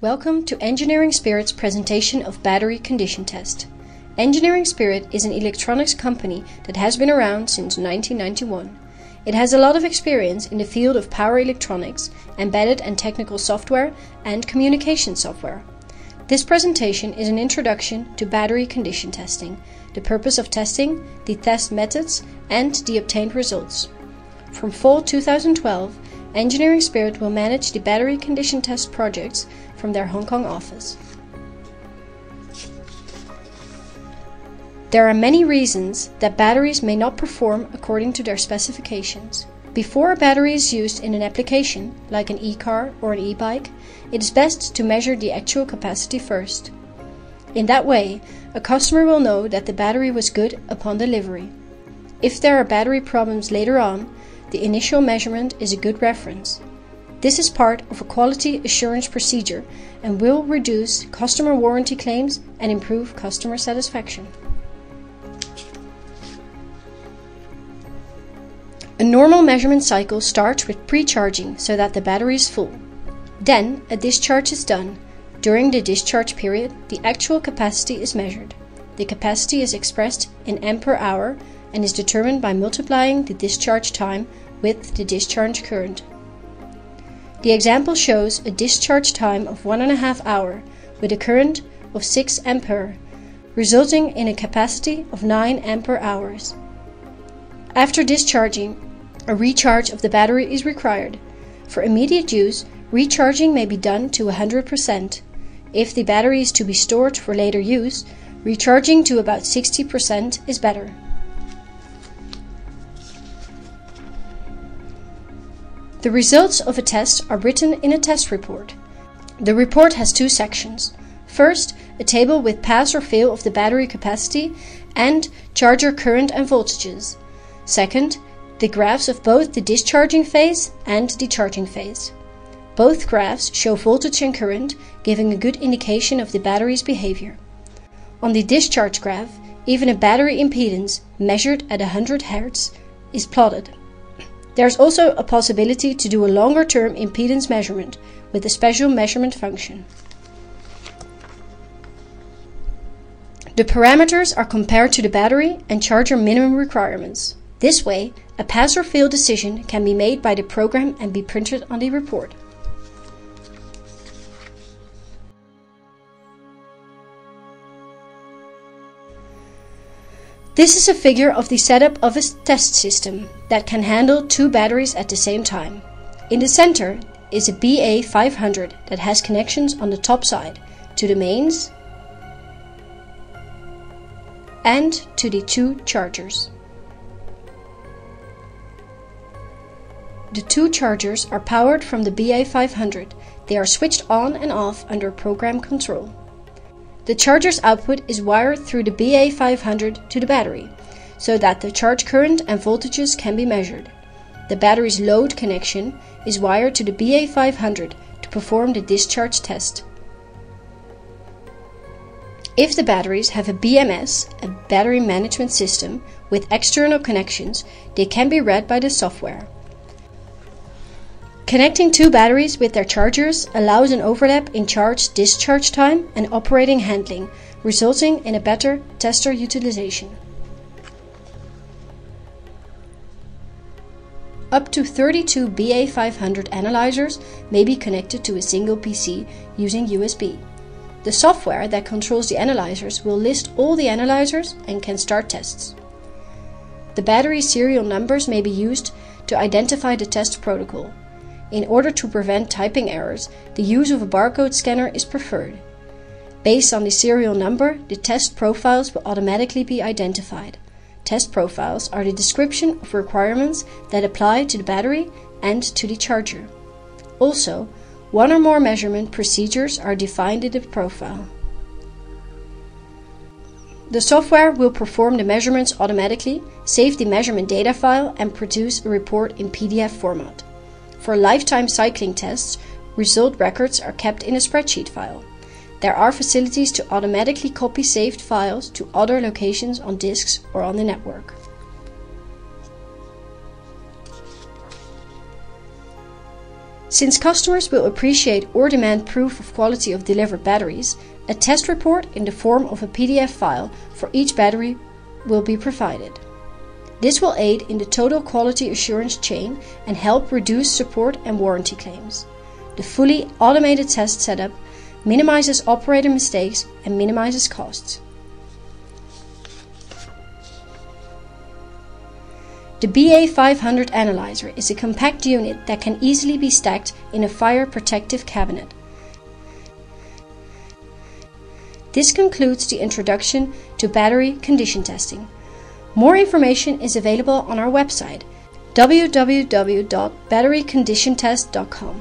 Welcome to Engineering Spirit's presentation of battery condition test. Engineering Spirit is an electronics company that has been around since 1991. It has a lot of experience in the field of power electronics, embedded and technical software, and communication software. This presentation is an introduction to battery condition testing, the purpose of testing, the test methods, and the obtained results. From fall 2012, Engineering Spirit will manage the battery condition test projects from their Hong Kong office. There are many reasons that batteries may not perform according to their specifications. Before a battery is used in an application, like an e-car or an e-bike, it is best to measure the actual capacity first. In that way, a customer will know that the battery was good upon delivery. If there are battery problems later on, the initial measurement is a good reference. This is part of a quality assurance procedure and will reduce customer warranty claims and improve customer satisfaction. A normal measurement cycle starts with pre-charging so that the battery is full. Then a discharge is done. During the discharge period, the actual capacity is measured. The capacity is expressed in ampere hour and is determined by multiplying the discharge time with the discharge current. The example shows a discharge time of 1.5 hour with a current of 6 ampere, resulting in a capacity of 9 ampere hours. After discharging, a recharge of the battery is required. For immediate use, recharging may be done to 100%. If the battery is to be stored for later use, recharging to about 60% is better. The results of a test are written in a test report. The report has two sections. First, a table with pass or fail of the battery capacity and charger current and voltages. Second, the graphs of both the discharging phase and the charging phase. Both graphs show voltage and current, giving a good indication of the battery's behavior. On the discharge graph, even a battery impedance measured at 100 Hz is plotted. There's also a possibility to do a longer term impedance measurement with a special measurement function. The parameters are compared to the battery and charger minimum requirements. This way, a pass or fail decision can be made by the program and be printed on the report. This is a figure of the setup of a test system that can handle two batteries at the same time. In the center is a BA500 that has connections on the top side to the mains and to the two chargers. The two chargers are powered from the BA500. They are switched on and off under program control. The charger's output is wired through the BA500 to the battery, so that the charge current and voltages can be measured. The battery's load connection is wired to the BA500 to perform the discharge test. If the batteries have a BMS, a battery management system, with external connections, they can be read by the software. Connecting two batteries with their chargers allows an overlap in charge discharge time and operating handling, resulting in a better tester utilization. Up to 32 BA500 analyzers may be connected to a single PC using USB. The software that controls the analyzers will list all the analyzers and can start tests. The battery serial numbers may be used to identify the test protocol. In order to prevent typing errors, the use of a barcode scanner is preferred. Based on the serial number, the test profiles will automatically be identified. Test profiles are the description of requirements that apply to the battery and to the charger. Also, one or more measurement procedures are defined in the profile. The software will perform the measurements automatically, save the measurement data file, and produce a report in PDF format. For lifetime cycling tests, result records are kept in a spreadsheet file. There are facilities to automatically copy saved files to other locations on disks or on the network. Since customers will appreciate or demand proof of quality of delivered batteries, a test report in the form of a PDF file for each battery will be provided. This will aid in the total quality assurance chain and help reduce support and warranty claims. The fully automated test setup minimizes operator mistakes and minimizes costs. The BA500 analyzer is a compact unit that can easily be stacked in a fire protective cabinet. This concludes the introduction to battery condition testing. More information is available on our website www.batteryconditiontest.com.